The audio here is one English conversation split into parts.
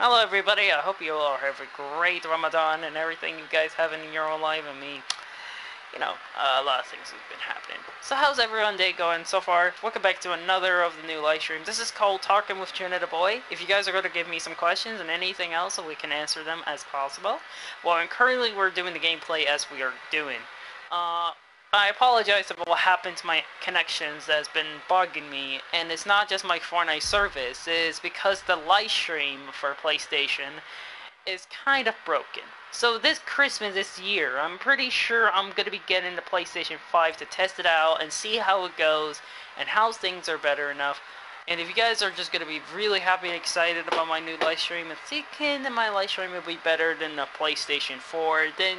Hello everybody, I hope you all have a great Ramadan and everything you guys have in your own life and me. You know, uh, a lot of things have been happening. So how's everyone day going so far? Welcome back to another of the new live streams. This is called Talking with Tuna The Boy. If you guys are going to give me some questions and anything else so we can answer them as possible. Well, and currently we're doing the gameplay as we are doing. Uh, I apologize about what happened to my connections that's been bugging me, and it's not just my Fortnite service, it's because the live stream for PlayStation is kind of broken. So this Christmas this year, I'm pretty sure I'm going to be getting the PlayStation 5 to test it out and see how it goes and how things are better enough. And if you guys are just going to be really happy and excited about my new live stream and thinking that my live stream will be better than the PlayStation 4, then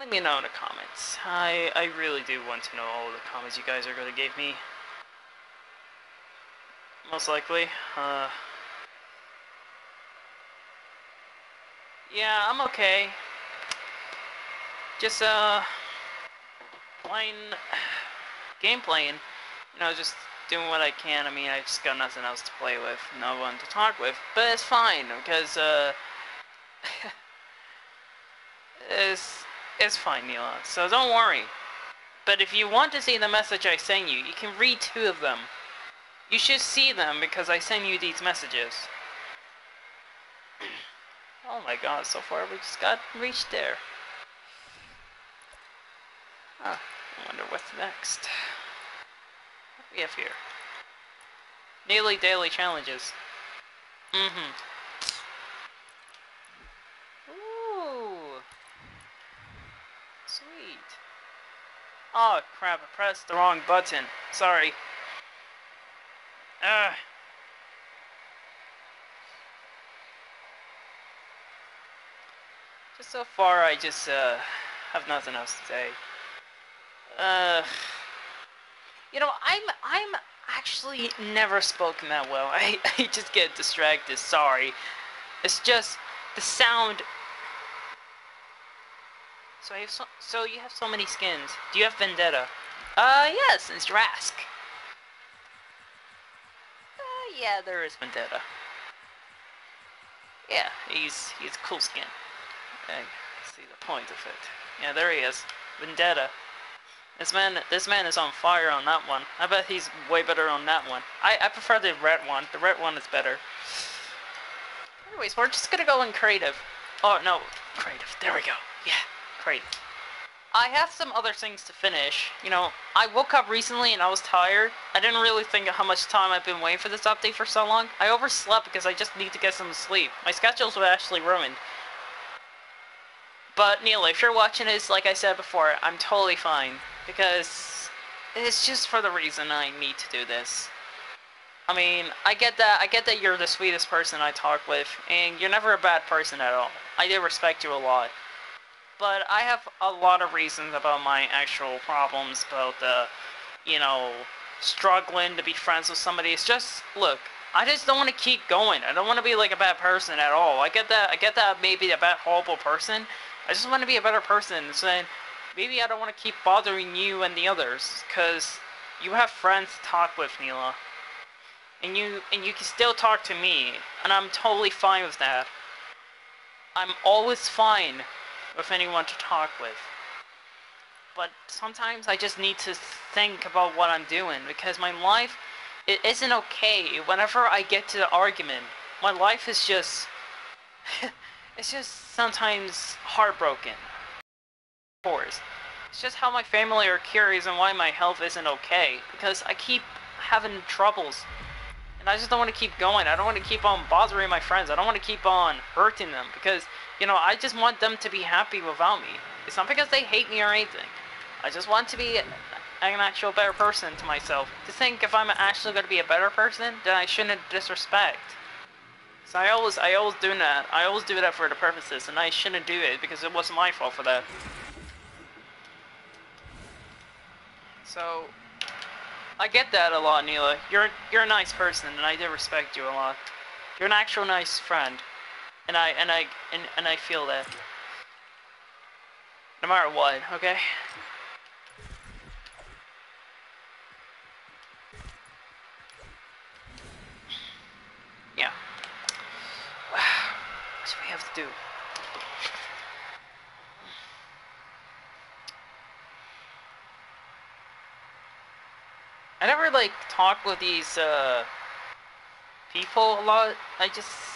let me know in the comments. I, I really do want to know all the comments you guys are going to give me. Most likely. Uh, yeah, I'm okay. Just, uh, playing, game playing. You know, just doing what I can. I mean, I just got nothing else to play with, no one to talk with. But it's fine, because, uh, it's it's fine, Neela, so don't worry. But if you want to see the message I sent you, you can read two of them. You should see them because I sent you these messages. oh my god, so far we just got reached there. Oh, I wonder what's next. What do we have here? Nearly daily challenges. Mm-hmm. Oh crap, I pressed the wrong button. Sorry. Ah. Just so far, I just uh, have nothing else to say. Uh, you know, I'm I'm actually never spoken that well. I I just get distracted. Sorry. It's just the sound so I have so, so you have so many skins. Do you have Vendetta? Uh, yes, it's you ask. Uh, yeah, there is Vendetta. Yeah, he's he's a cool skin. I see the point of it. Yeah, there he is. Vendetta. This man, this man is on fire on that one. I bet he's way better on that one. I, I prefer the red one. The red one is better. Anyways, we're just gonna go in creative. Oh, no. Creative. There we go. Yeah. Great. I have some other things to finish. You know, I woke up recently and I was tired. I didn't really think of how much time I've been waiting for this update for so long. I overslept because I just need to get some sleep. My schedules were actually ruined. But Neil, if you're watching this, like I said before, I'm totally fine. Because it's just for the reason I need to do this. I mean, I get that I get that you're the sweetest person I talk with, and you're never a bad person at all. I do respect you a lot but I have a lot of reasons about my actual problems about the, you know, struggling to be friends with somebody. It's just, look, I just don't want to keep going. I don't want to be like a bad person at all. I get that. I get that. Maybe a bad, horrible person. I just want to be a better person. So then, maybe I don't want to keep bothering you and the others, cause you have friends to talk with, Neela, and you and you can still talk to me, and I'm totally fine with that. I'm always fine with anyone to talk with. But sometimes I just need to think about what I'm doing because my life it isn't okay whenever I get to the argument. My life is just it's just sometimes heartbroken. Of course. It's just how my family are curious and why my health isn't okay because I keep having troubles and I just don't want to keep going. I don't want to keep on bothering my friends. I don't want to keep on hurting them because, you know, I just want them to be happy without me. It's not because they hate me or anything. I just want to be an actual better person to myself. To think if I'm actually going to be a better person, then I shouldn't disrespect. So I always, I always do that. I always do that for the purposes, and I shouldn't do it because it wasn't my fault for that. So, I get that a lot, Neela. You're you're a nice person, and I do respect you a lot. You're an actual nice friend, and I and I and, and I feel that. No matter what, okay. Yeah. do we have to do? I never like talk with these uh, people a lot. I just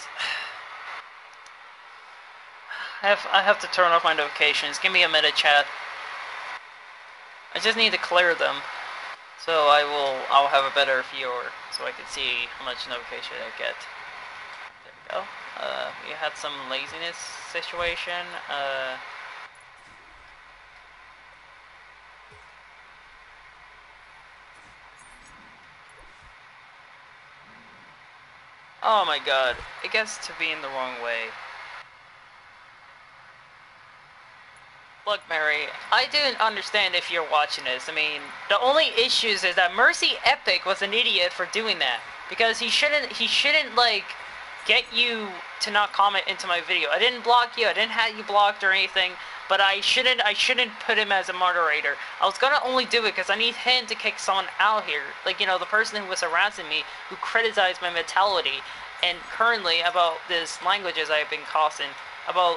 I have I have to turn off my notifications. Give me a minute, chat. I just need to clear them, so I will I'll have a better viewer, so I can see how much notification I get. There we go. Uh, we had some laziness situation. Uh, Oh my god, it gets to be in the wrong way. Look, Mary, I didn't understand if you're watching this. I mean, the only issues is that Mercy Epic was an idiot for doing that. Because he shouldn't, he shouldn't, like, get you to not comment into my video. I didn't block you, I didn't have you blocked or anything, but I shouldn't, I shouldn't put him as a moderator. I was gonna only do it because I need him to kick someone out here. Like, you know, the person who was harassing me, who criticized my mentality, and currently about this languages I've been causing, about,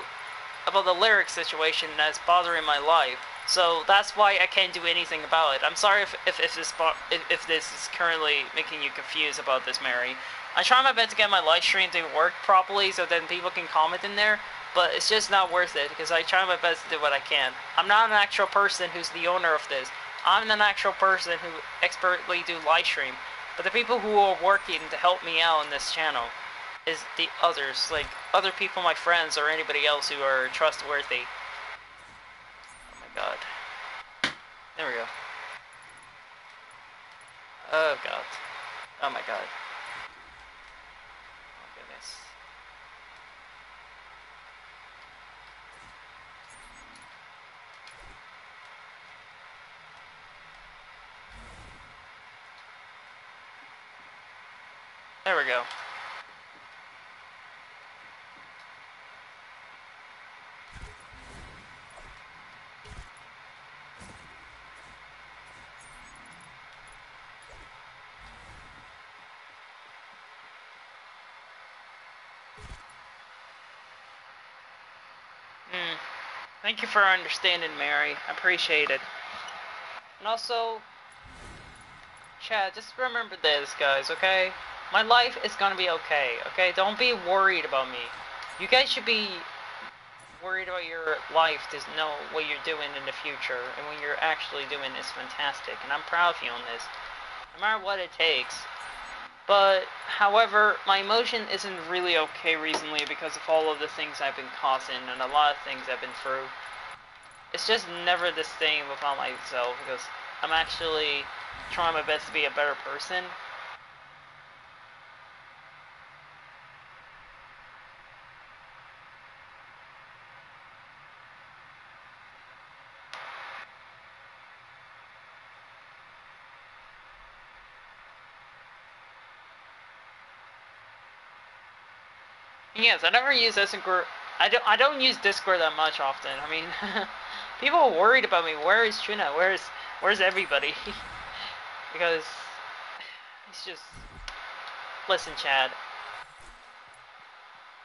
about the lyric situation that's bothering my life. So that's why I can't do anything about it. I'm sorry if, if, if this if, if this is currently making you confused about this, Mary. I try my best to get my live stream to work properly so then people can comment in there, but it's just not worth it because I try my best to do what I can. I'm not an actual person who's the owner of this. I'm an actual person who expertly do live stream. But the people who are working to help me out on this channel is the others, like other people, my friends, or anybody else who are trustworthy. Oh my god. There we go. Oh god. Oh my god. Oh goodness. There we go. Hmm. Thank you for understanding, Mary. I appreciate it. And also, chat, just remember this, guys, okay? My life is gonna be okay, okay? Don't be worried about me. You guys should be worried about your life to know what you're doing in the future, and what you're actually doing is fantastic, and I'm proud of you on this. No matter what it takes. But, however, my emotion isn't really okay recently because of all of the things I've been causing, and a lot of things I've been through. It's just never the same without myself, because I'm actually trying my best to be a better person, Yes, I never use Discord. I don't. I don't use Discord that much often. I mean, people are worried about me. Where is Trina? Where's Where's everybody? because it's just. Listen, chat.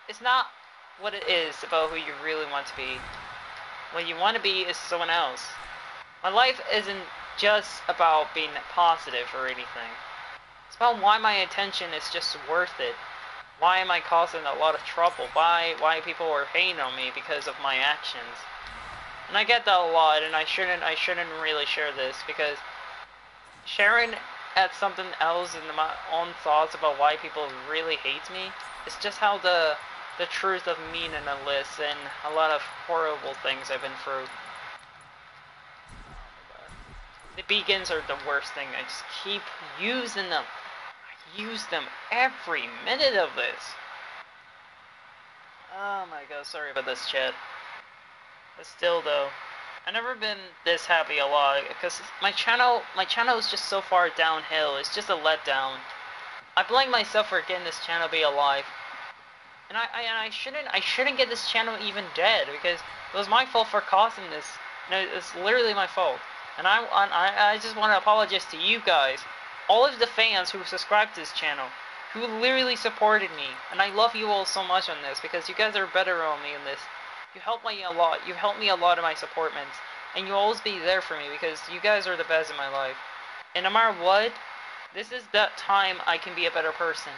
It's not what it is about who you really want to be. What you want to be is someone else. My life isn't just about being positive or anything. It's about why my attention is just worth it why am I causing a lot of trouble? Why why people are hating on me because of my actions? And I get that a lot, and I shouldn't I shouldn't really share this because sharing at something else in my own thoughts about why people really hate me is just how the the truth of me and a list and a lot of horrible things I've been through. The beacons are the worst thing. I just keep using them use them every minute of this. Oh my god, sorry about this, chat. But still, though, I've never been this happy a lot because my channel, my channel is just so far downhill. It's just a letdown. I blame myself for getting this channel be alive, and I, I, and I shouldn't, I shouldn't get this channel even dead because it was my fault for causing this. No, it's literally my fault, and I, I, I just want to apologize to you guys all of the fans who subscribe to this channel, who literally supported me. And I love you all so much on this because you guys are better on me in this. You help me a lot. You help me a lot in my supportments. And you'll always be there for me because you guys are the best in my life. And no matter what, this is that time I can be a better person.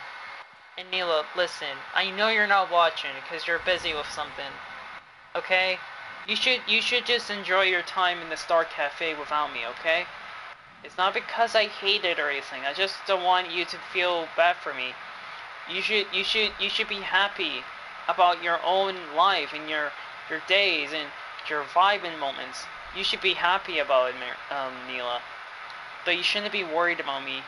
And Neela, listen, I know you're not watching because you're busy with something. Okay? You should you should just enjoy your time in the Star Cafe without me, okay? It's not because I hate it or anything. I just don't want you to feel bad for me. You should you should you should be happy about your own life and your your days and your vibing moments. You should be happy about it, um, Neela. But you shouldn't be worried about me.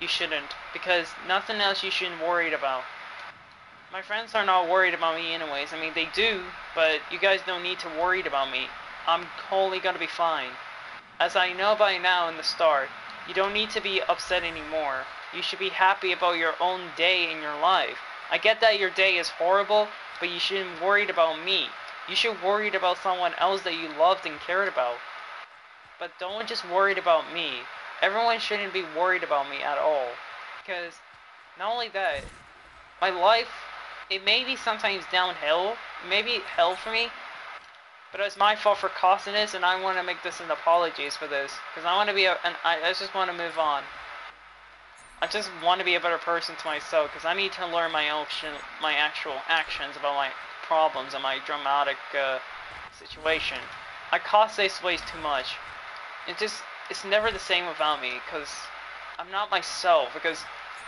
You shouldn't, because nothing else you shouldn't worried about. My friends are not worried about me anyways. I mean, they do, but you guys don't need to worry about me. I'm totally gonna be fine. As I know by now in the start, you don't need to be upset anymore. You should be happy about your own day in your life. I get that your day is horrible, but you shouldn't worried about me. You should worried about someone else that you loved and cared about. But don't just worry about me. Everyone shouldn't be worried about me at all. Because not only that, my life, it may be sometimes downhill, maybe hell for me, but it's my fault for causing this, and I want to make this an apologies for this. Because I want to be a, and I, I just want to move on. I just want to be a better person to myself, because I need to learn my action, my actual actions about my problems and my dramatic uh, situation. I cause this ways too much. It just, it's never the same without me, because I'm not myself, because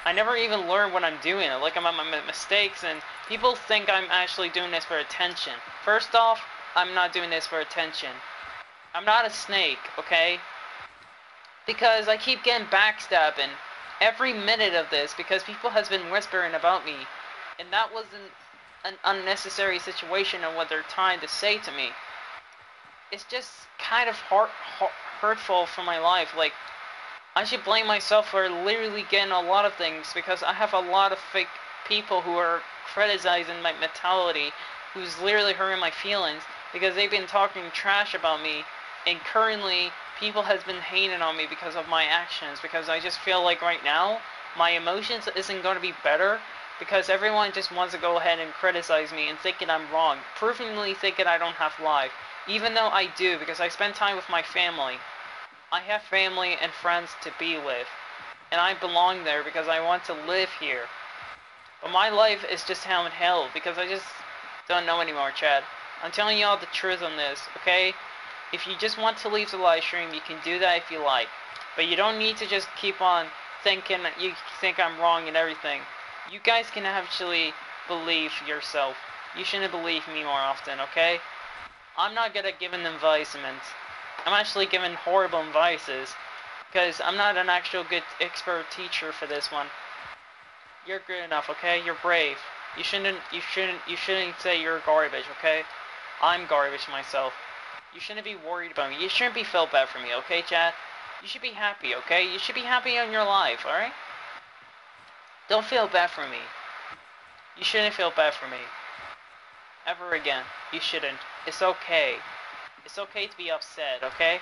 I never even learn what I'm doing. Like, I'm on my mistakes, and people think I'm actually doing this for attention. First off, I'm not doing this for attention. I'm not a snake, okay? Because I keep getting backstabbing every minute of this because people has been whispering about me. And that wasn't an unnecessary situation of what they're trying to say to me. It's just kind of heart, heart, hurtful for my life. Like, I should blame myself for literally getting a lot of things because I have a lot of fake people who are criticizing my mentality, who's literally hurting my feelings because they've been talking trash about me and currently people has been hating on me because of my actions because I just feel like right now my emotions isn't going to be better because everyone just wants to go ahead and criticize me and thinking I'm wrong, provingly thinking I don't have life, even though I do because I spend time with my family. I have family and friends to be with, and I belong there because I want to live here. But my life is just how in hell because I just don't know anymore, chat. I'm telling y'all the truth on this, okay? If you just want to leave the live stream, you can do that if you like. But you don't need to just keep on thinking that you think I'm wrong and everything. You guys can actually believe yourself. You shouldn't believe me more often, okay? I'm not good at giving advisements. I'm actually giving horrible advices. Because I'm not an actual good expert teacher for this one. You're good enough, okay? You're brave. You shouldn't you shouldn't you shouldn't say you're garbage, okay? I'm garbage myself. You shouldn't be worried about me. You shouldn't be felt bad for me, okay, chat? You should be happy, okay? You should be happy in your life, alright? Don't feel bad for me. You shouldn't feel bad for me. Ever again. You shouldn't. It's okay. It's okay to be upset, okay?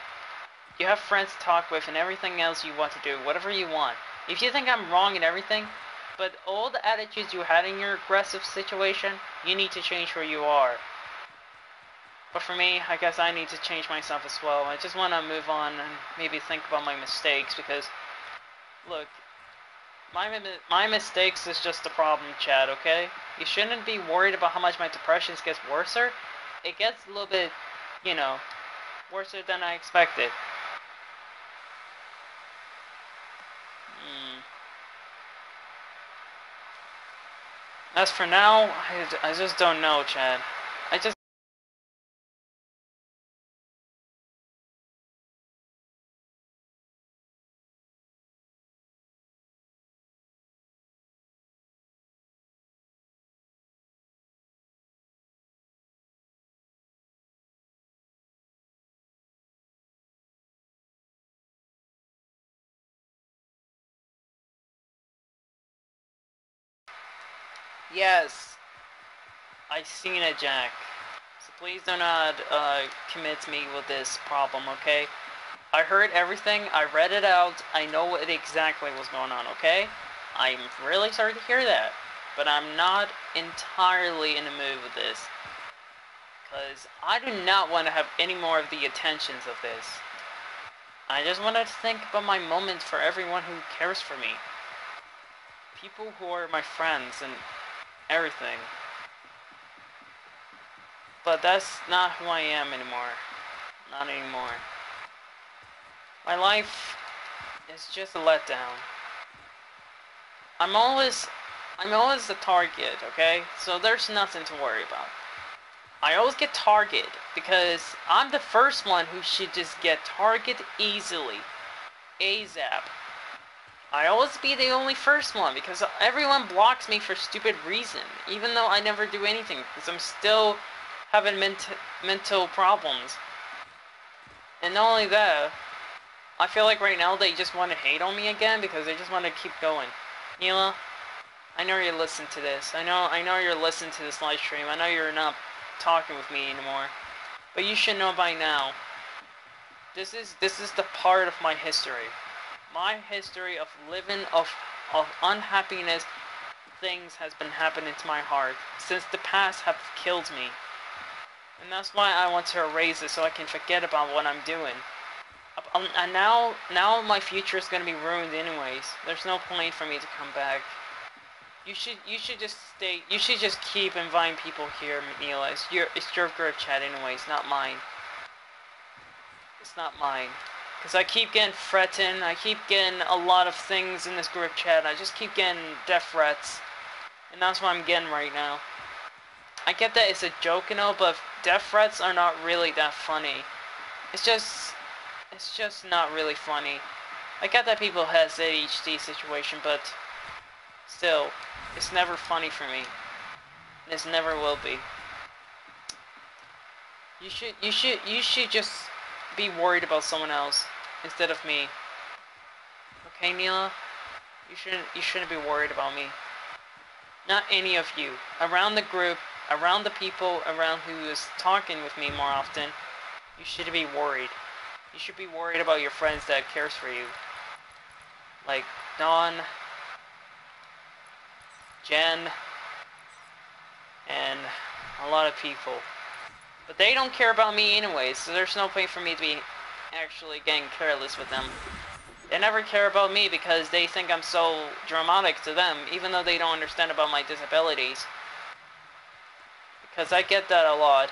You have friends to talk with and everything else you want to do, whatever you want. If you think I'm wrong in everything, but all the attitudes you had in your aggressive situation, you need to change where you are. But for me, I guess I need to change myself as well. I just want to move on and maybe think about my mistakes because, look, my my mistakes is just a problem, chat. Okay, you shouldn't be worried about how much my depression gets worser. It gets a little bit, you know, worser than I expected. Hmm. As for now, I, I just don't know, chat. Yes. I seen it, Jack. So please do not uh, commit me with this problem, okay? I heard everything, I read it out, I know what exactly was going on, okay? I'm really sorry to hear that. But I'm not entirely in the mood with this. Because I do not want to have any more of the attentions of this. I just wanted to think about my moment for everyone who cares for me. People who are my friends and everything. But that's not who I am anymore. Not anymore. My life is just a letdown. I'm always, I'm always the target, okay? So there's nothing to worry about. I always get target because I'm the first one who should just get target easily. ASAP. I always be the only first one because everyone blocks me for stupid reason, even though I never do anything because I'm still having ment mental problems. And not only that, I feel like right now they just want to hate on me again because they just want to keep going. Neela, I know you listen to this. I know I know you're listening to this live stream. I know you're not talking with me anymore. But you should know by now. This is this is the part of my history. My history of living of of unhappiness things has been happening to my heart since the past have killed me. And that's why I want to erase it so I can forget about what I'm doing. Um, and now, now my future is gonna be ruined anyways. There's no point for me to come back. You should, you should just stay. You should just keep inviting people here, Mila. It's your, it's your group chat anyways, not mine. It's not mine. Cause I keep getting threatened. I keep getting a lot of things in this group chat. I just keep getting death threats, and that's what I'm getting right now. I get that it's a joke and all, but death threats are not really that funny. It's just, it's just not really funny. I get that people has ADHD situation, but still, it's never funny for me. This never will be. You should, you should, you should just be worried about someone else instead of me. Okay, Neela? You shouldn't, you shouldn't be worried about me. Not any of you. Around the group, around the people around who is talking with me more often, you should be worried. You should be worried about your friends that cares for you. Like Dawn, Jen, and a lot of people. But they don't care about me anyway, so there's no point for me to be actually getting careless with them. They never care about me because they think I'm so dramatic to them, even though they don't understand about my disabilities. Because I get that a lot.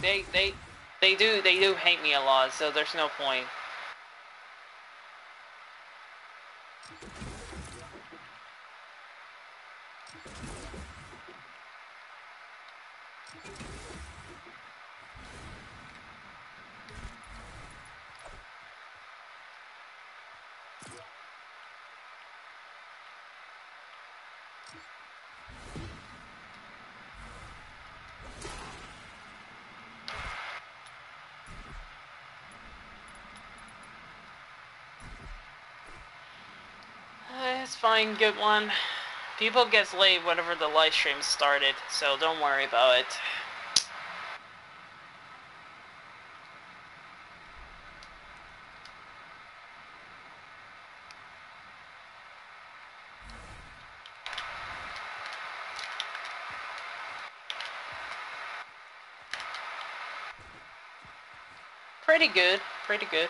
They, they, they do, they do hate me a lot, so there's no point. Fine, good one. People gets late whenever the live stream started, so don't worry about it. Pretty good, pretty good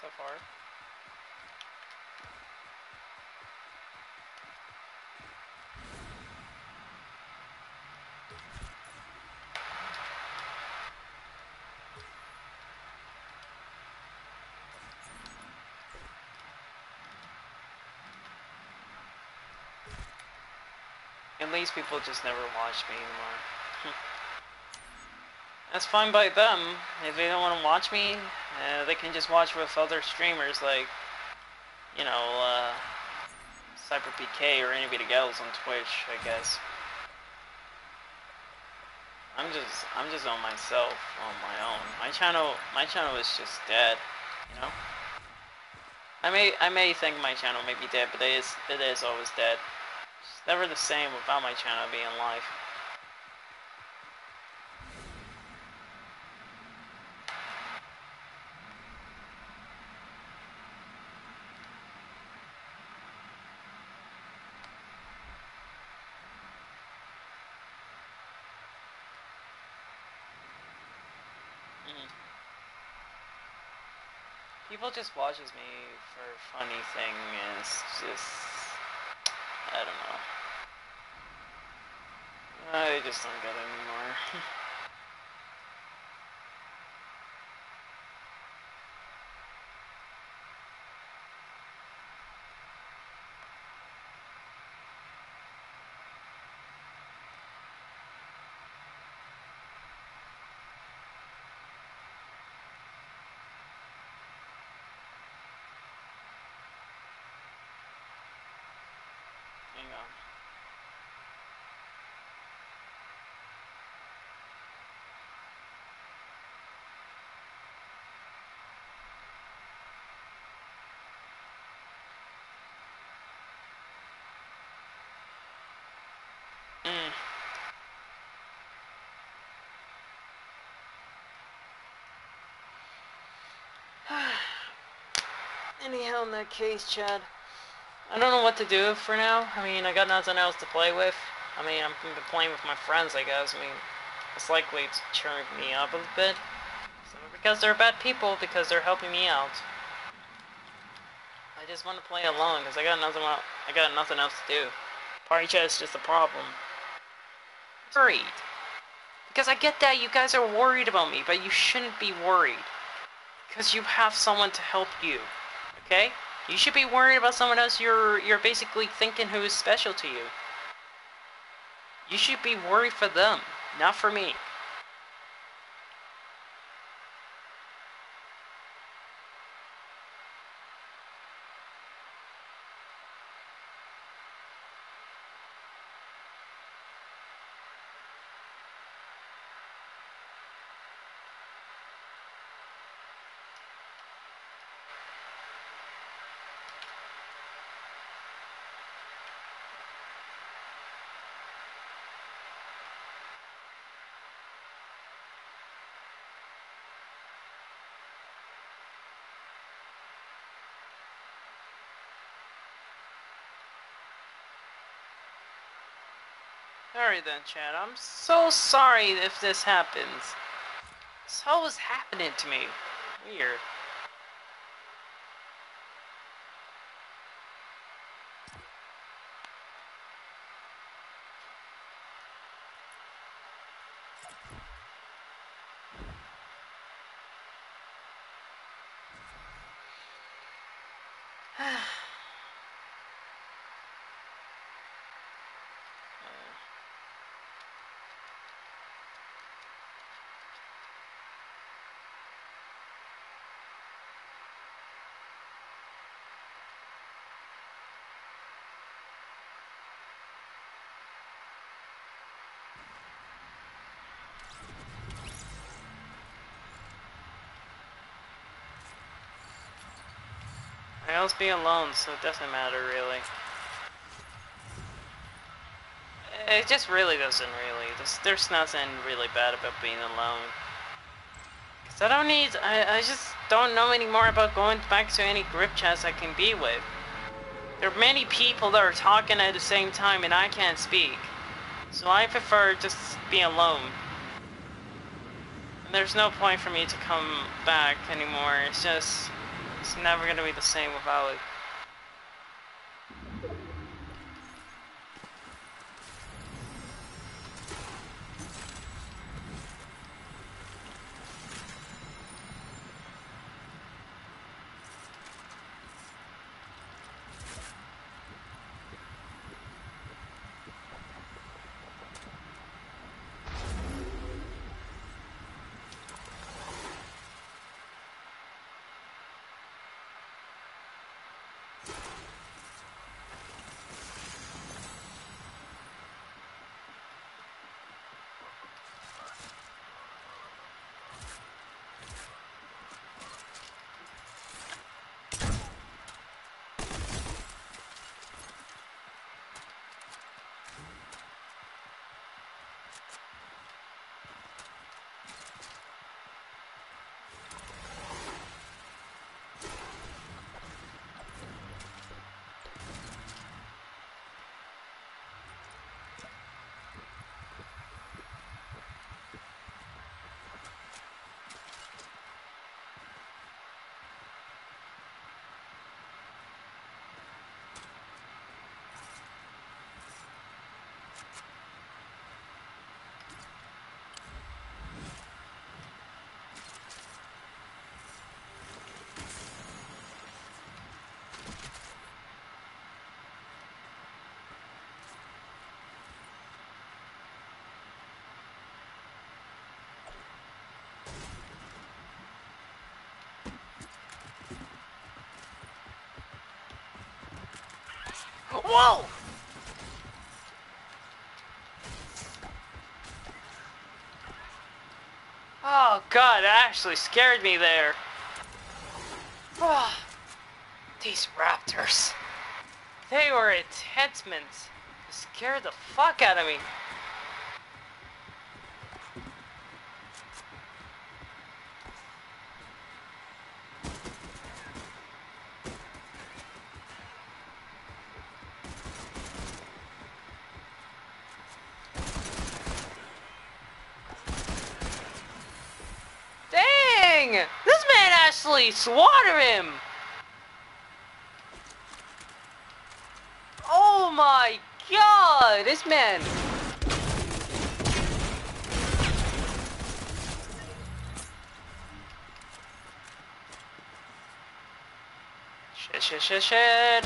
so far. And these people just never watch me anymore. That's fine by them. If they don't want to watch me, uh, they can just watch with other streamers like, you know, uh, CyberPK or anybody else on Twitch, I guess. I'm just, I'm just on myself, on my own. My channel, my channel is just dead, you know? I may, I may think my channel may be dead, but it is, it is always dead. It's never the same without my channel being live. Mm-hmm. people just watches me for funny thing and it's just I don't know. I just don't get it anymore. Hang on. Mm. Anyhow, in that case, chat, I don't know what to do for now. I mean, I got nothing else to play with. I mean, I'm playing with my friends, I guess. I mean, it's likely to cheering me up a bit. So because they're bad people, because they're helping me out. I just want to play alone, because I got nothing. I got nothing else to do. Party chat is just a problem. Worried. Because I get that you guys are worried about me, but you shouldn't be worried. Because you have someone to help you. Okay? You should be worried about someone else you're you're basically thinking who is special to you. You should be worried for them, not for me. Alright then, chat. I'm so sorry if this happens. This always happening to me. Weird. I always be alone, so it doesn't matter really. It just really doesn't really. There's, there's nothing really bad about being alone. Cause I don't need, I, I just don't know anymore about going back to any grip chats I can be with. There are many people that are talking at the same time and I can't speak. So I prefer just be alone. And there's no point for me to come back anymore. It's just, it's never gonna be the same without it. Whoa! Oh god, that actually scared me there. Oh, these raptors. They were intense, They scared the fuck out of me. This man actually slaughtered him! Oh my god! This man... Shit, shit, shit, shit!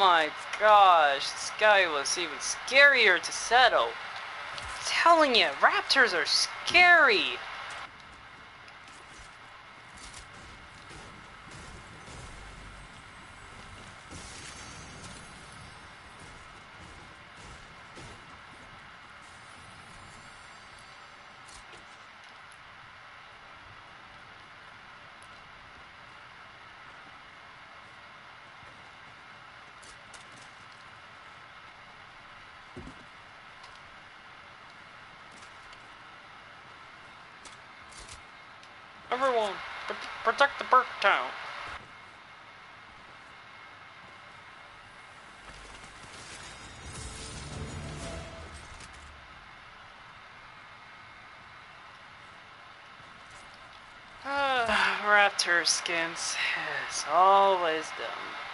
my gosh, this was even scarier to settle. I'm telling you, raptors are scary. Everyone, protect the Burke Town. Ah, raptor skins. It's always dumb.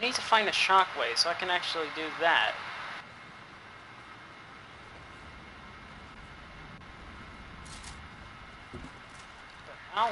I need to find a shockwave so I can actually do that. Ow.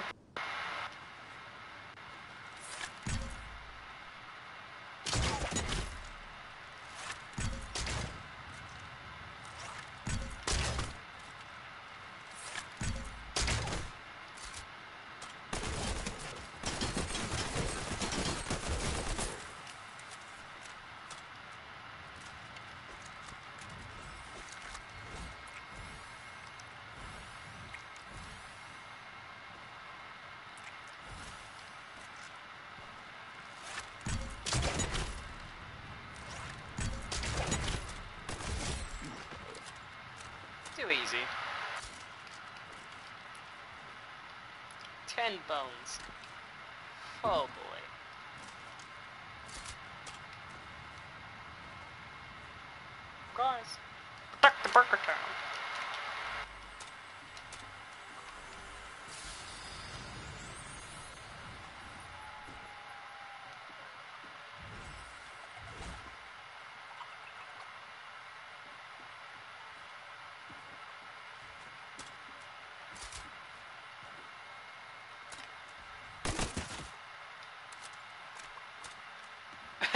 Too easy. Ten bones. Oh boy.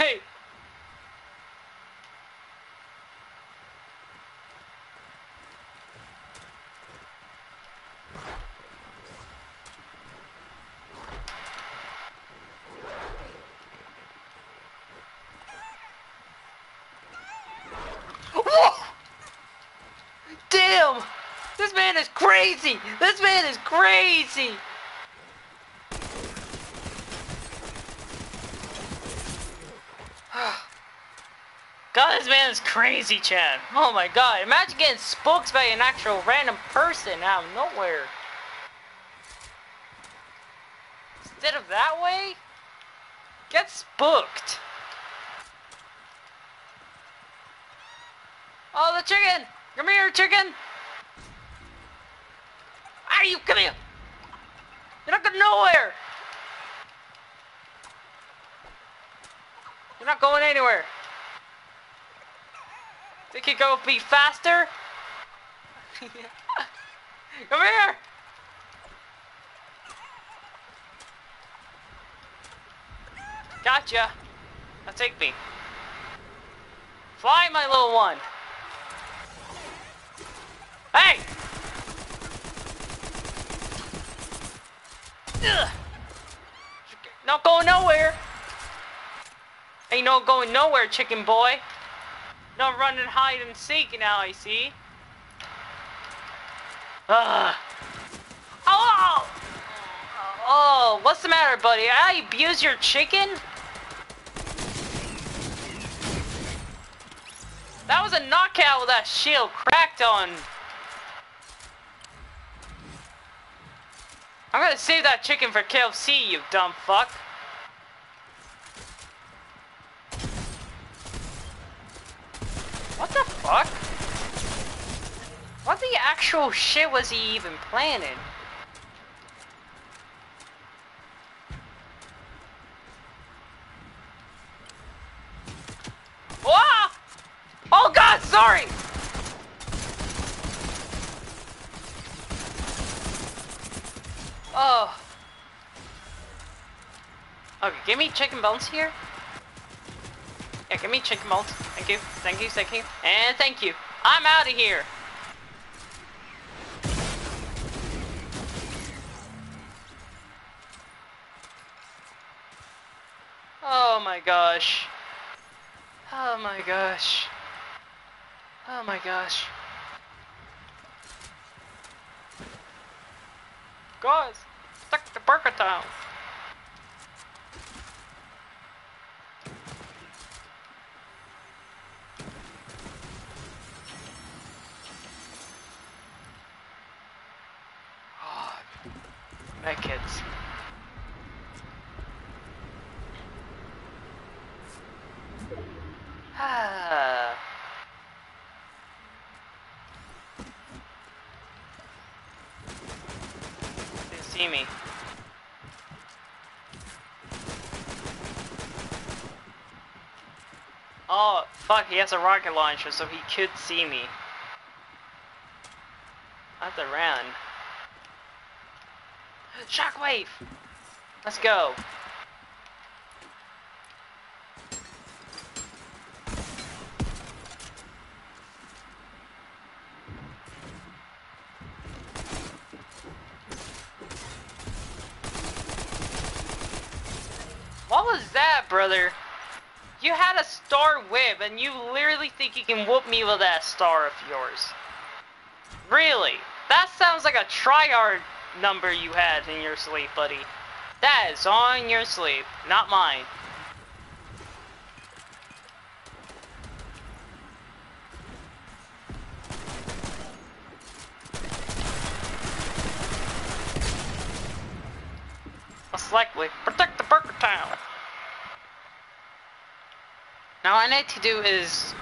Hey! This man is crazy! This man is crazy! Is crazy, chat. Oh my god, imagine getting spooked by an actual random person out of nowhere. Instead of that way, get spooked. Oh, the chicken! Come here, chicken! Are you? Come here! You're not going nowhere! You're not going anywhere. You go be faster? Come here! Gotcha. Now take me. Fly, my little one. Hey! Ugh. Not going nowhere. Ain't no going nowhere, chicken boy. No running hide and seek now, I see. Ugh. Oh, oh! Oh, what's the matter, buddy? I abuse your chicken? That was a knockout with that shield cracked on. I'm gonna save that chicken for KFC, you dumb fuck. What the fuck? What the actual shit was he even planning? Oh god, sorry! Oh. Okay, give me chicken bones here. Yeah, give me chicken bones. Thank you, thank you, thank you, and thank you. I'm out of here. Oh my gosh. Oh my gosh. Oh my gosh. Guys, stuck the burger town. Oh, my kids. Ah. They see me. Oh, fuck, he has a rocket launcher, so he could see me. I have to run. Shockwave! Let's go. What was that, brother? You had a star whip, and you literally think you can whoop me with that star of yours. Really? That sounds like a tryhard number you had in your sleep, buddy. That is on your sleep, not mine. Most likely, protect the Burger Town. Now what I need to do is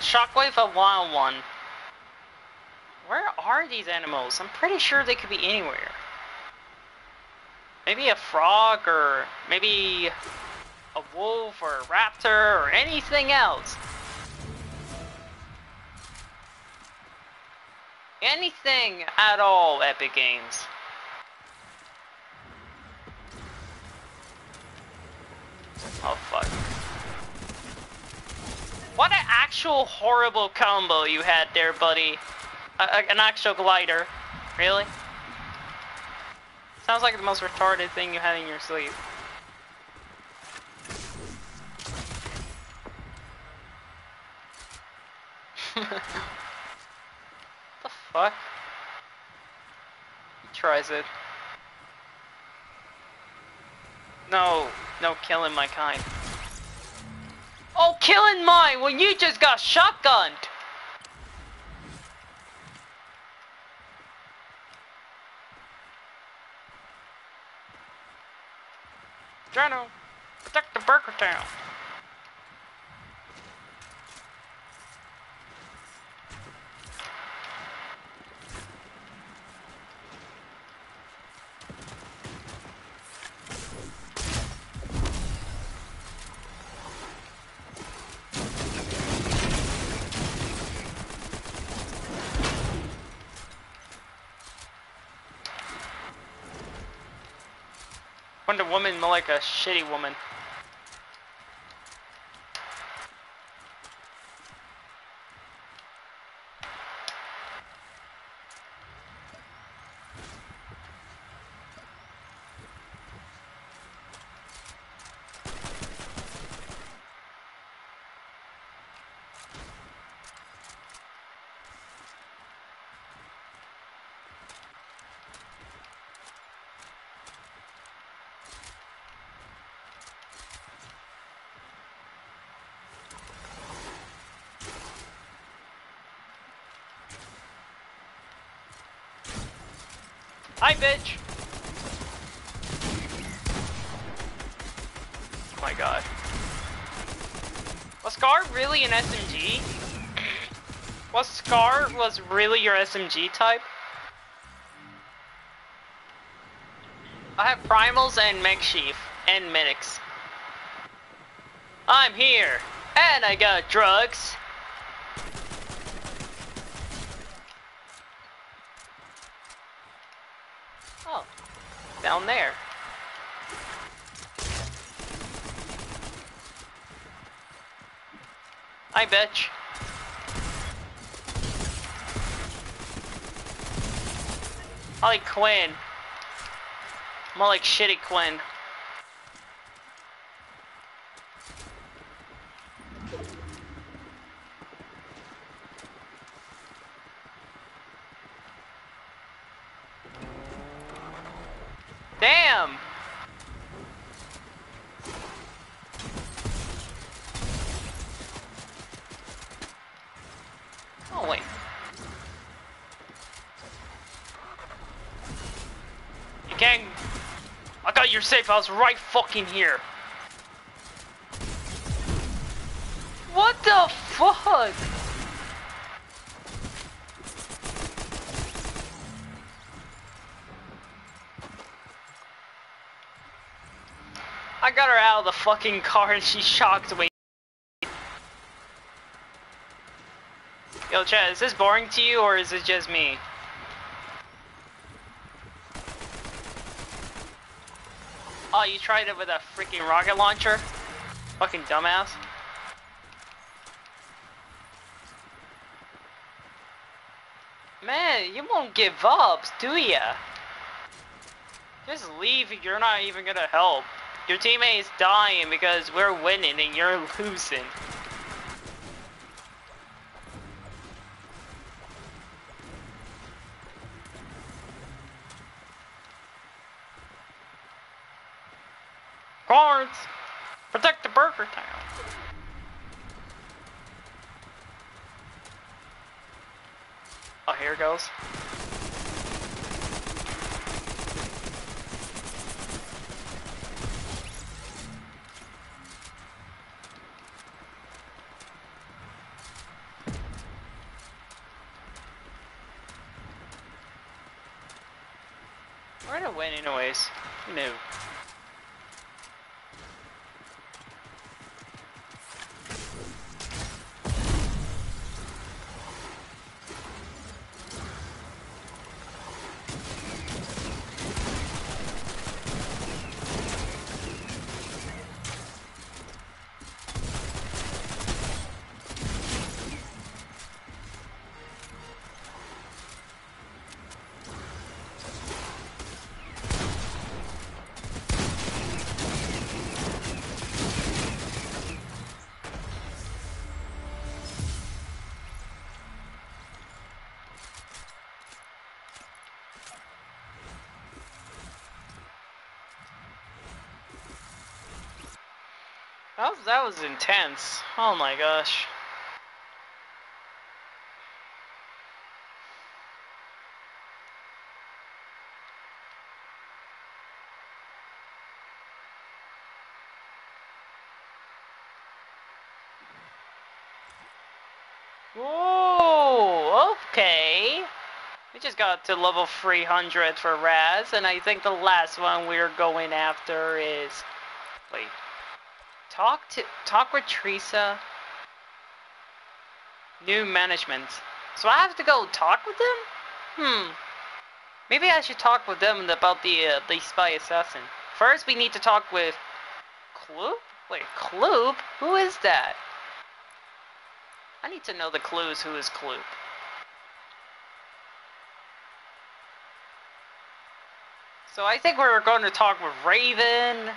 shockwave a wild one. Where are these animals? I'm pretty sure they could be anywhere. Maybe a frog or maybe a wolf or a raptor or anything else. Anything at all, Epic Games. Oh fuck. What an actual horrible combo you had there, buddy. A, a, an actual glider. Really? Sounds like the most retarded thing you had in your sleep. What the fuck? He tries it. No, no killing my kind. Oh, killing mine when you just got shotgunned! Drano, protect the Burger Town. Wonder Woman more like a shitty woman. Bitch! Oh my god. Was Scar really an SMG? Was Scar was really your SMG type? I have primals and mech sheath and medics. I'm here, and I got drugs. Oh, down there. Hi, bitch. I like Quinn. More like shitty Quinn. Damn! Oh wait. You can't. I got your safe. I was right fucking here. What the fuck? I got her out of the fucking car and she shocked me. Yo, chat, is this boring to you or is it just me? Oh, you tried it with a freaking rocket launcher? Fucking dumbass. Man, you won't give up, do ya? Just leave, you're not even gonna help. Your teammate is dying because we're winning and you're losing. Protect the Burger Town! Oh, here goes. That was, intense. Oh my gosh. Whoa, okay. We just got to level 300 for Raz, and I think the last one we're going after is... Wait. Talk to... Talk with Teresa. New management. So I have to go talk with them? Hmm. Maybe I should talk with them about the, uh, the Spire Assassin. First, we need to talk with... Kloop? Wait, Kloop? Who is that? I need to know the clues who is Kloop. So I think we're going to talk with Raven.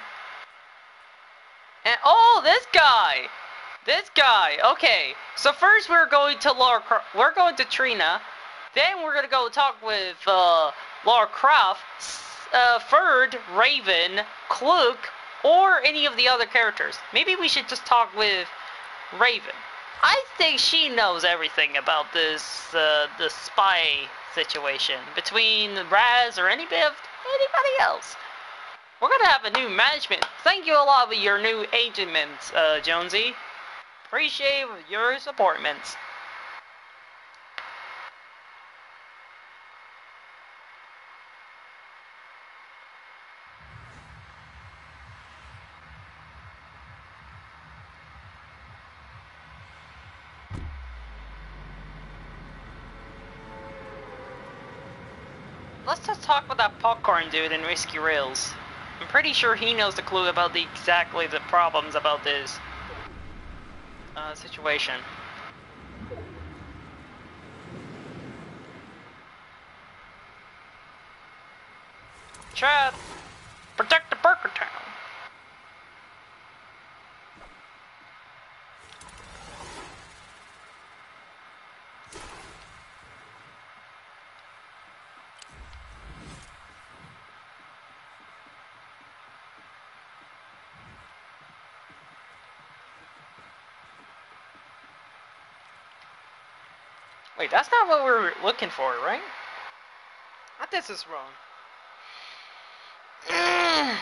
And oh, this guy. This guy. Okay. So first we're going to Laura we're going to Trina. Then we're going to go talk with uh, Lara Croft, uh, Ferd, Raven, Kloop, or any of the other characters. Maybe we should just talk with Raven. I think she knows everything about this uh, the spy situation between Raz or anybody anybody else. We're gonna have a new management. Thank you a lot for your new agents, uh, Jonesy. Appreciate your supportments. Let's just talk with that popcorn dude in Risky Reels. I'm pretty sure he knows the clue about the exactly the problems about this uh, situation. chat, protect the Burger Town. Wait, that's not what we're looking for, right? I this is wrong. Mm.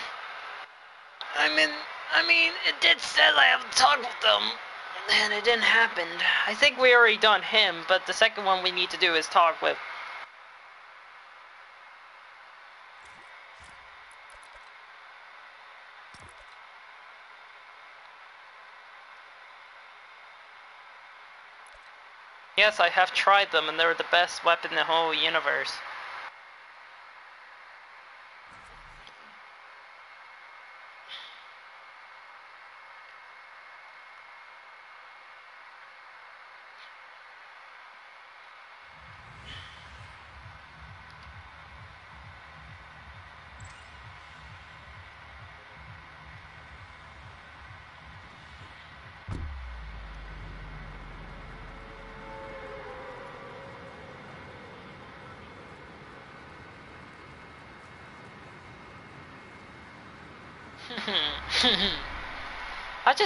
I mean, I mean, it did say I have to talk with them, and it didn't happen. I think we already done him, but the second one we need to do is talk with Yes, I have tried them and they're the best weapon in the whole universe.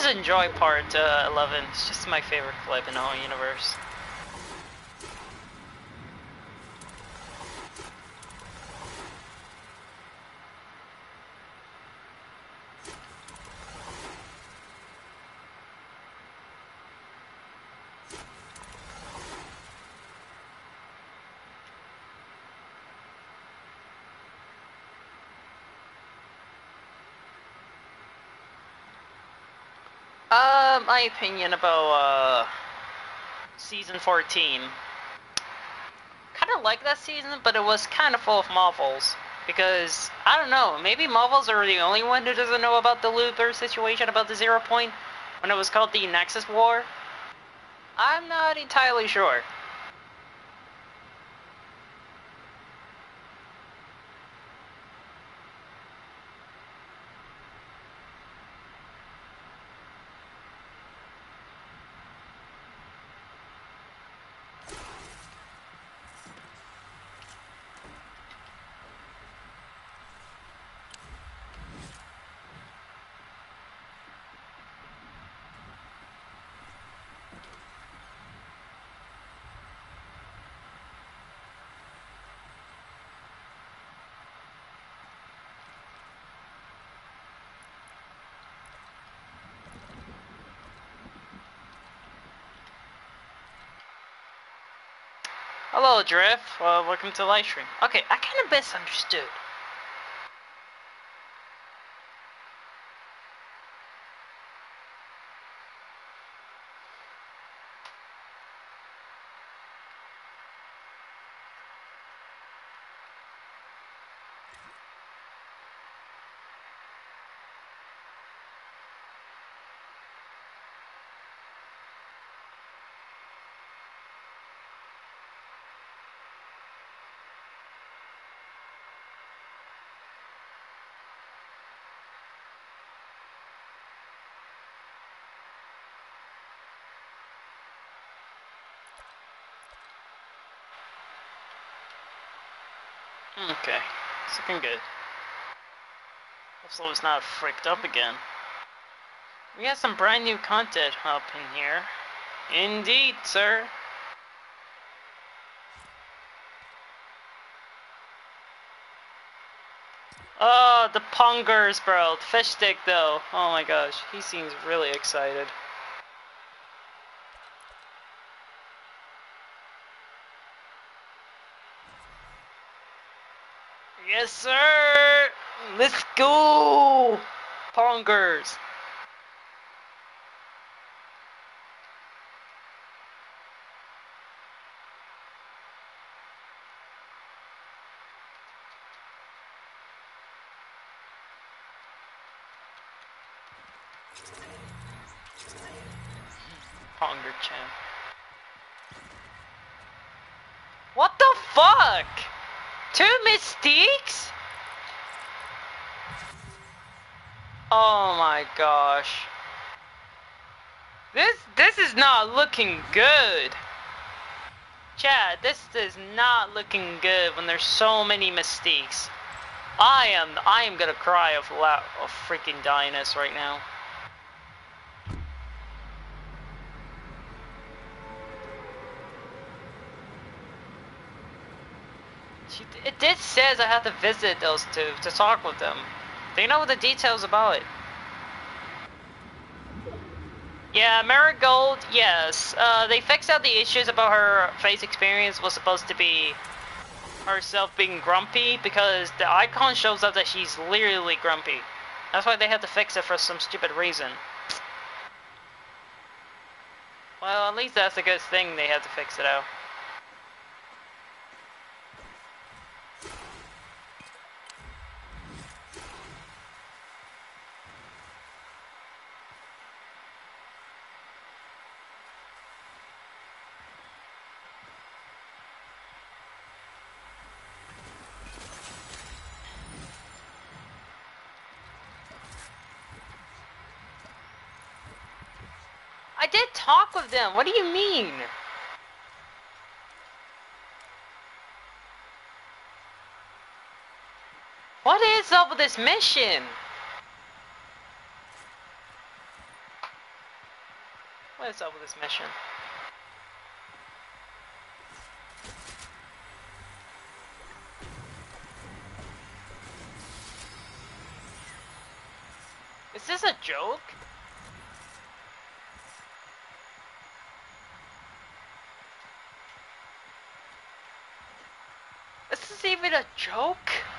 Just enjoy part uh, 11. It's just my favorite clip in the whole universe. Uh, my opinion about uh, season 14. Kind of like that season, but it was kind of full of marvels. Because, I don't know, maybe Marvels are the only one who doesn't know about the Looper situation, about the Zero Point, when it was called the Nexus War. I'm not entirely sure. Hello, Drift. Well, uh, welcome to live stream. Okay, I kind of misunderstood. Okay, it's looking good. Hopefully it's not freaked up again. We got some brand new content up in here. Indeed, sir. Oh, the pongers, bro. The fish stick, though. Oh my gosh, he seems really excited. Yes, sir. Let's go, pongers. Ponger Chan. What the fuck? Two Mystiques? Oh my gosh. This this is not looking good. chat, this is not looking good when there's so many Mystiques. I am I am gonna cry of of freaking dyiness right now. She, it did says I have to visit those two to talk with them. They know the details about it. Yeah, Marigold, yes. Uh, they fixed out the issues about her face experience was supposed to be herself being grumpy because the icon shows up that she's literally grumpy. That's why they had to fix it for some stupid reason. Well, at least that's a good thing they had to fix it out. I did talk with them. What do you mean? What is up with this mission? What is up with this mission? Is this a joke? Is even a joke?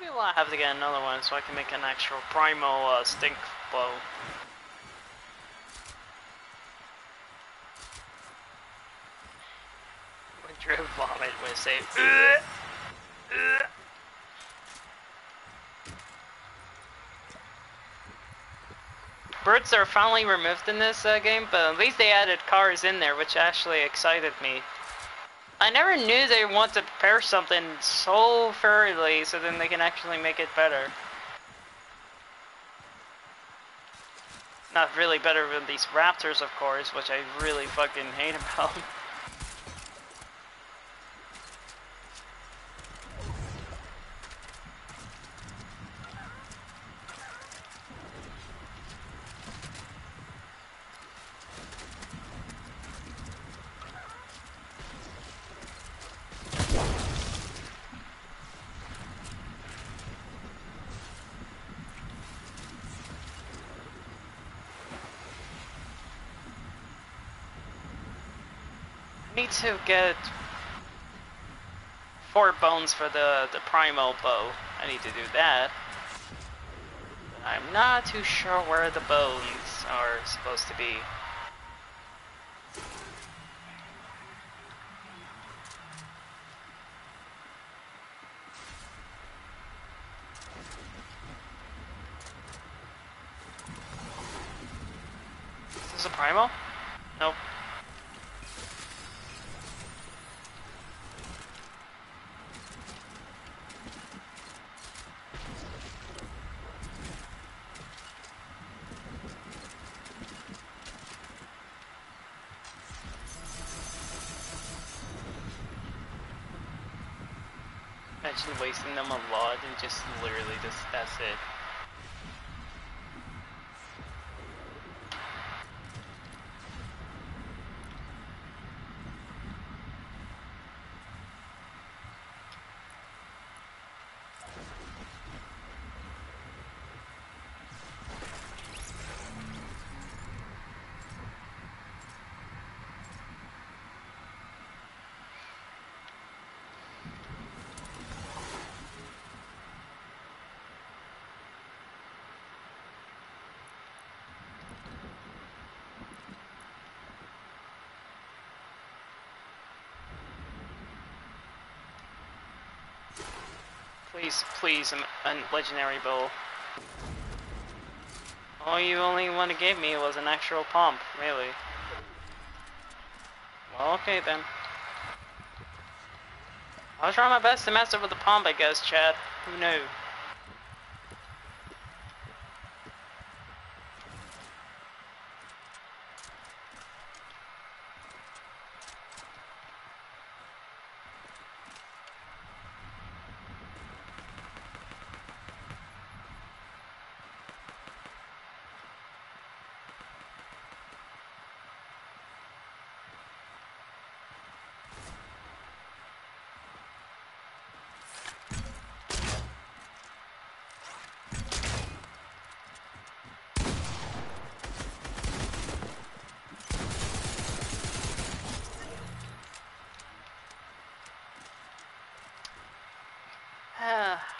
Maybe we'll have to get another one so I can make an actual primal uh, stink. When Drew vomit would say. Birds are finally removed in this uh, game, but at least they added cars in there, which actually excited me. I never knew they want to prepare something so thoroughly so then they can actually make it better. Not really better than these raptors, of course, which I really fucking hate about. to get four bones for the, the primal bow. I need to do that. I'm not too sure where the bones are supposed to be. Is this a primal? Nope. Imagine wasting them a lot and just literally just that's it. Please, please, a, legendary bow. All you only want gave me was an actual pump, really. Well, okay then. I'll try my best to mess up with the pump, I guess, chat. Who knew?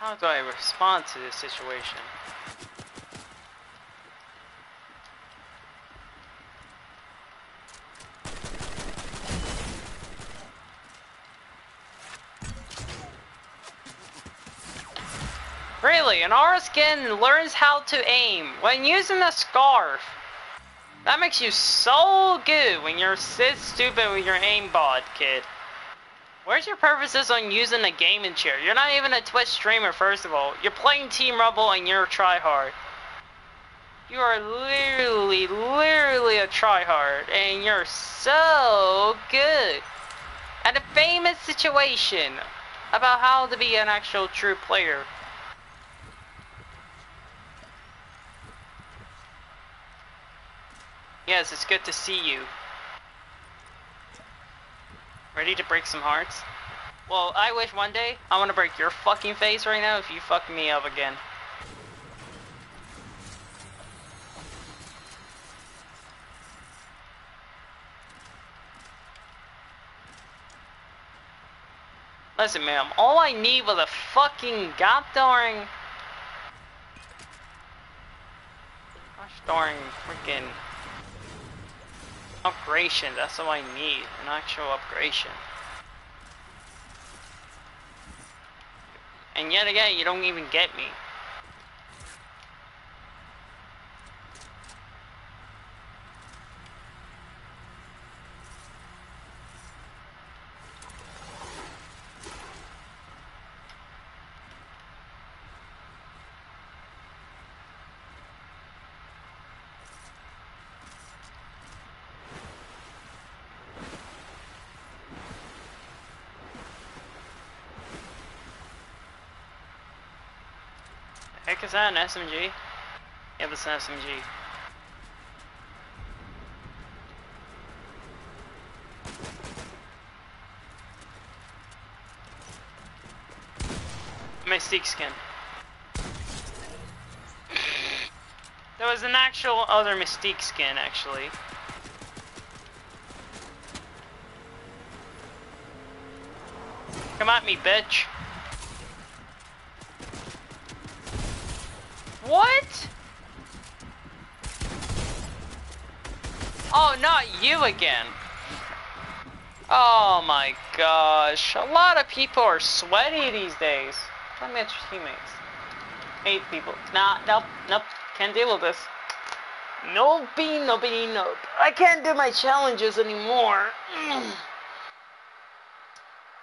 how do I respond to this situation? Really, an aura skin learns how to aim when using a scarf. That makes you so good when you're so stupid with your aimbot, kid. Where's your purposes on using a gaming chair? You're not even a Twitch streamer, first of all. You're playing Team Rumble and you're a tryhard. You are literally, literally a tryhard, and you're so good at a famous situation about how to be an actual true player. Yes, it's good to see you. Ready to break some hearts? Well, I wish one day I want to break your fucking face right now if you fuck me up again. Listen, ma'am, all I need was a fucking goddamn... Gosh darn freaking upgradation, that's all I need, an actual upgradation. And yet again, you don't even get me. Is that an SMG? Yeah, it's an SMG. Mystique skin. There was an actual other Mystique skin, actually. Come at me, bitch. What? Oh, not you again. Oh my gosh. A lot of people are sweaty these days. Let me teammates. Eight people. Nah, nope, nope. Can't deal with this. Nope, nope, nope. I can't do my challenges anymore.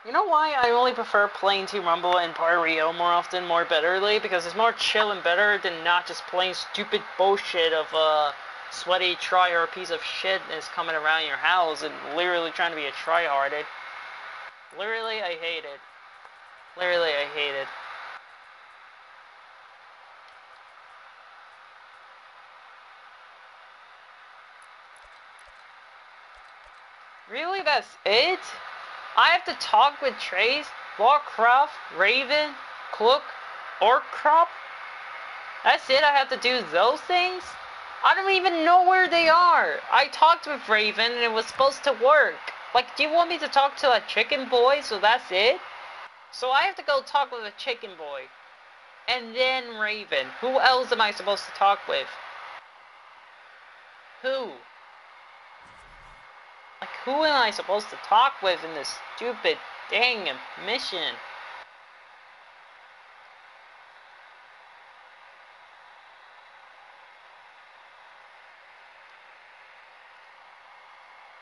You know why I only prefer playing Team Rumble and Bar Rio more often, more betterly? Because it's more chill and better than not just playing stupid bullshit of uh, sweaty try or a piece of shit that's coming around your house and literally trying to be a tryharded. Literally, I hate it. Literally, I hate it. Really, that's it? I have to talk with Trace, Warcraft, Raven, Cloak, Orcrop? That's it? I have to do those things? I don't even know where they are. I talked with Raven and it was supposed to work. Like, do you want me to talk to a chicken boy so that's it? So I have to go talk with a chicken boy. And then Raven. Who else am I supposed to talk with? Who? Who am I supposed to talk with in this stupid dang mission?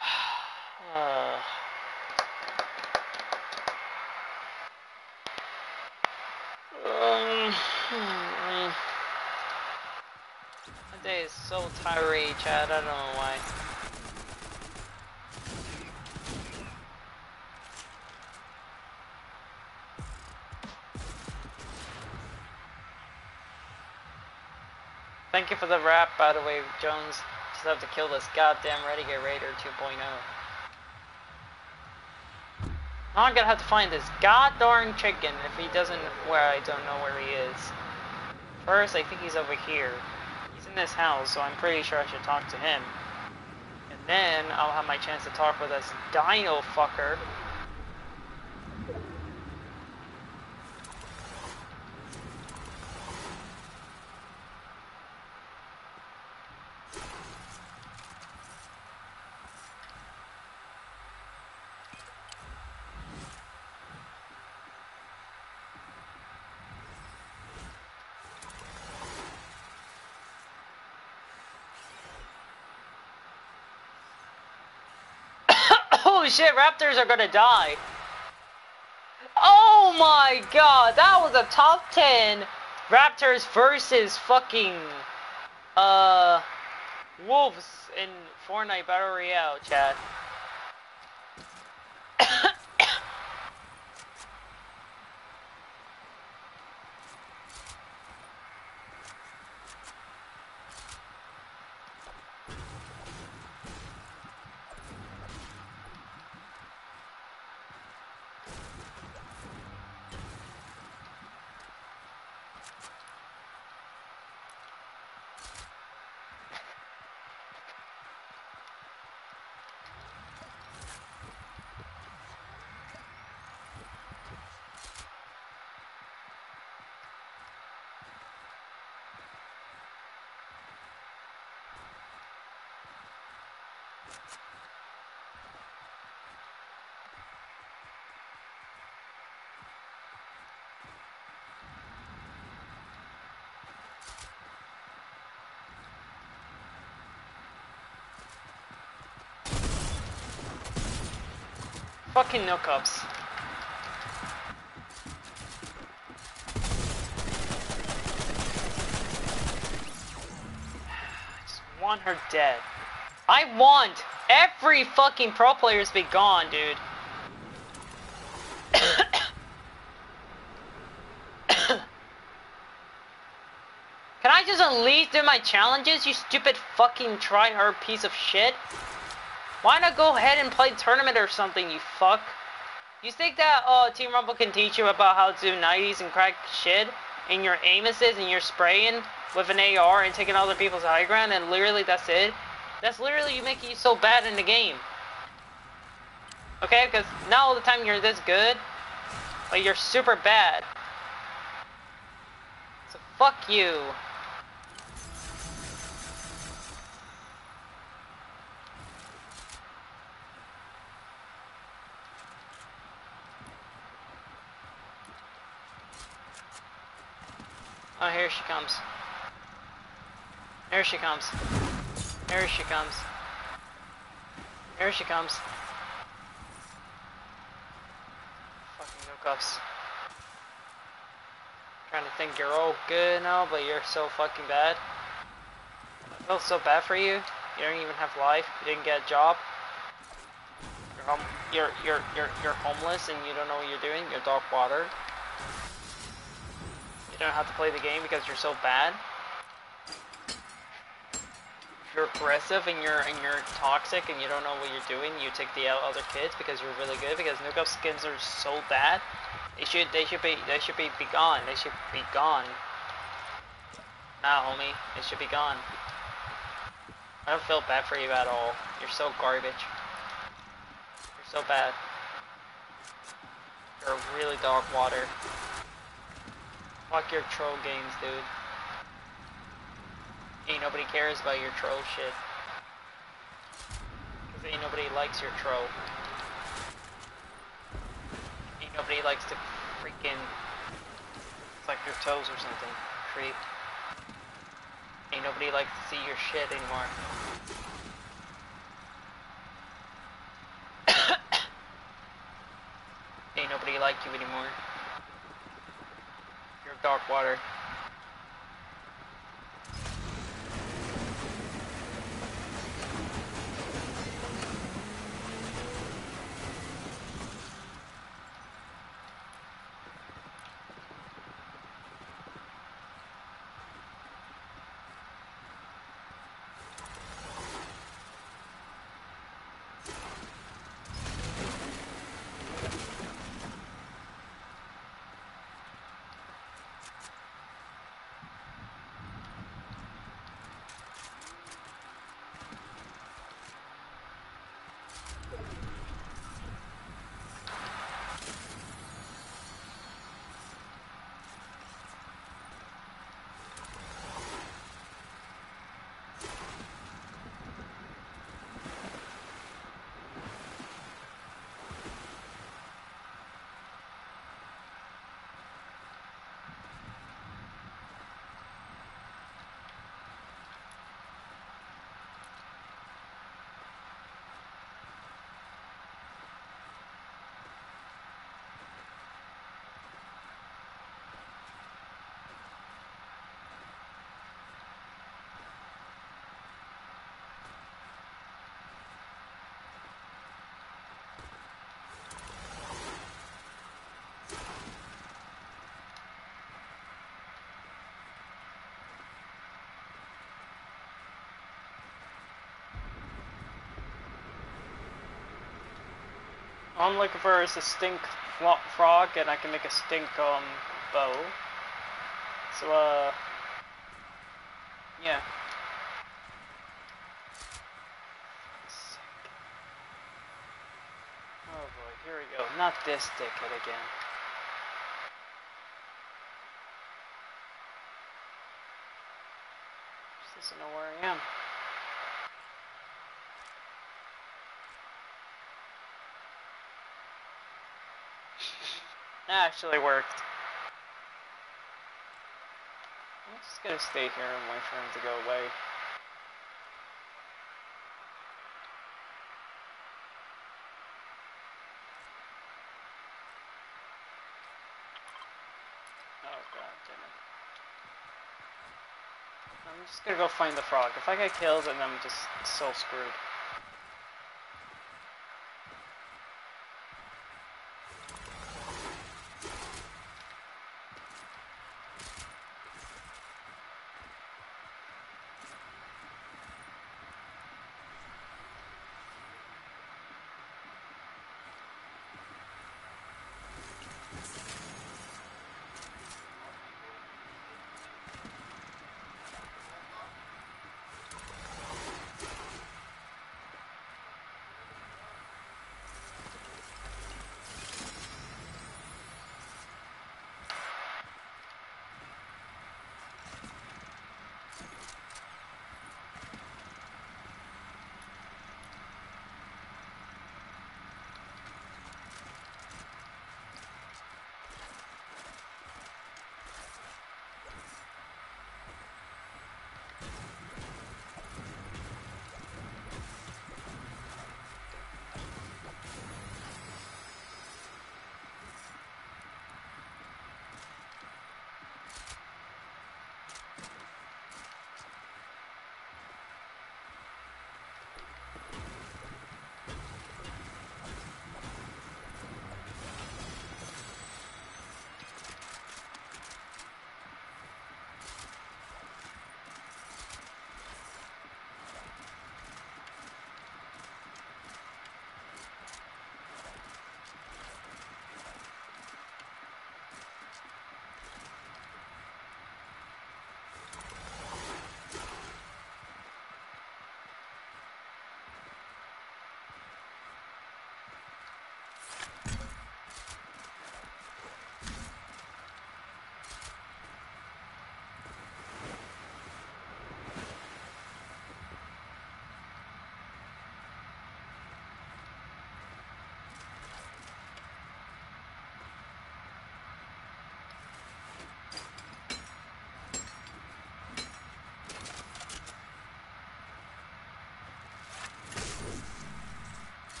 uh. Um, hmm. Day is so tiring, chat. I don't know. For the wrap, by the way, Jones. Just have to kill this goddamn Renegade Raider 2.0. Now I'm gonna have to find this god darn chicken if he doesn't where I don't know where he is. First, I think he's over here. He's in this house, so I'm pretty sure I should talk to him. And then I'll have my chance to talk with this dino fucker Holy shit, raptors are gonna die. Oh my god, that was a top 10 Raptors versus fucking, uh, Wolves in Fortnite Battle Royale, chat. Fucking no cups. I just want her dead. I want every fucking pro player to be gone, dude. Can I just at least do my challenges, you stupid fucking try-hard piece of shit? Why not go ahead and play tournament or something, you fuck? You think that uh, Team Rumble can teach you about how to do 90s and crack shit? And your Amos's and you're spraying with an AR and taking other people's high ground and literally that's it? That's literally you making you so bad in the game. Okay, because not all the time you're this good, but you're super bad. So fuck you. Oh, here she comes. Here she comes. Here she comes. Here she comes. Fucking hookups. Trying to think you're all good now, but you're so fucking bad. I feel so bad for you. You don't even have life. You didn't get a job. You're. You're you're you're you're homeless and you don't know what you're doing. You're dark water. Don't have to play the game because you're so bad. If you're aggressive and you're and you're toxic and you don't know what you're doing, you take the other kids because you're really good because Nuke skins are so bad. They should they should be they should be, be gone. They should be gone. Nah homie, they should be gone. I don't feel bad for you at all. You're so garbage. You're so bad. You're really dark water. Fuck your troll games, dude. Ain't nobody cares about your troll shit. Cause ain't nobody likes your troll. Ain't nobody likes to freaking suck your toes or something. Creep. Ain't nobody likes to see your shit anymore. ain't nobody like you anymore. Dark water. I'm looking for is a stink frog, and I can make a stink um bow. So uh, yeah. Oh boy, here we go. Not this dickhead again. Just doesn't know where I am. Actually worked. I'm just gonna stay here and wait for him to go away. Oh. I'm just gonna go find the frog. If I get killed, then I'm just so screwed.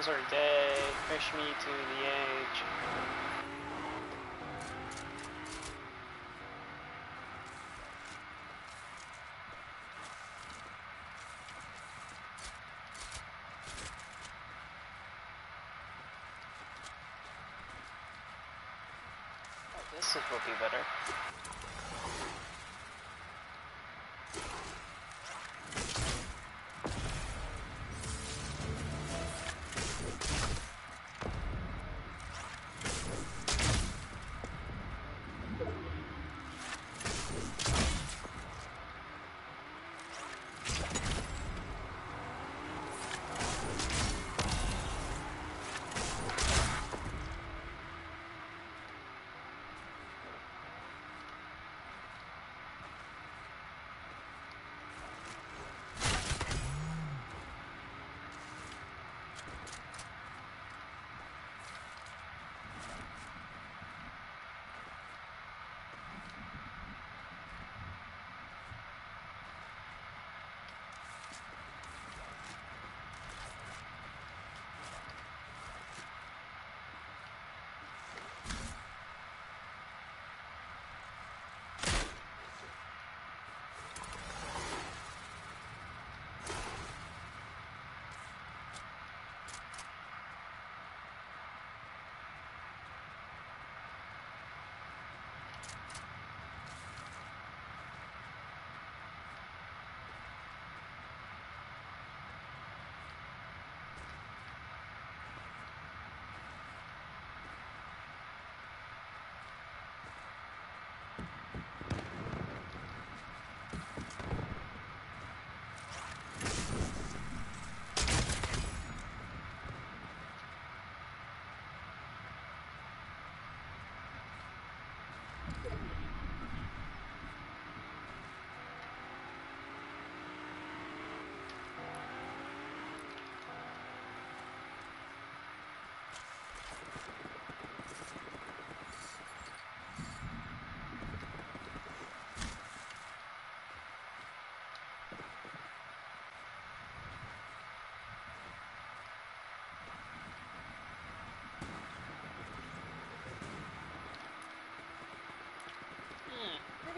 Bowser Day, push me to the edge.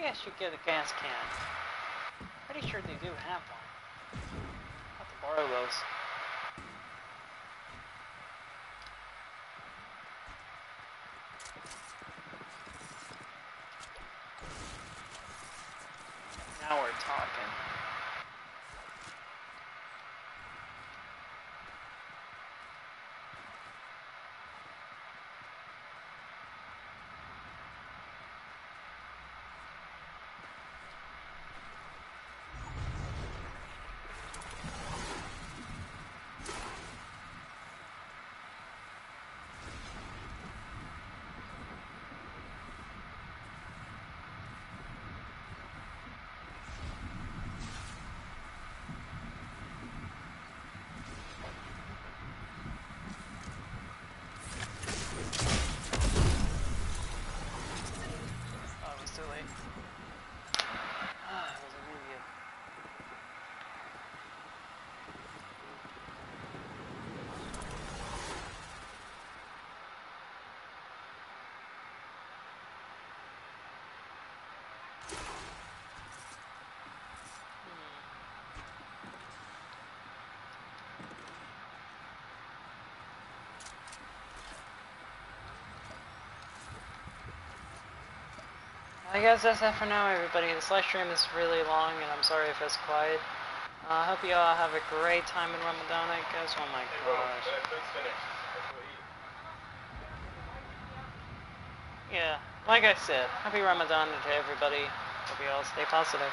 Maybe I should get a gas can. Pretty sure they do have one. I'll Have to borrow those. Now we're talking. Oh, it was too late. Ah, it was really good. I guess that's it for now, everybody. This live stream is really long, and I'm sorry if it's quiet. Uh, I hope you all have a great time in Ramadan, I guess. Oh my gosh. Yeah, like I said, happy Ramadan to everybody. Hope you all stay positive.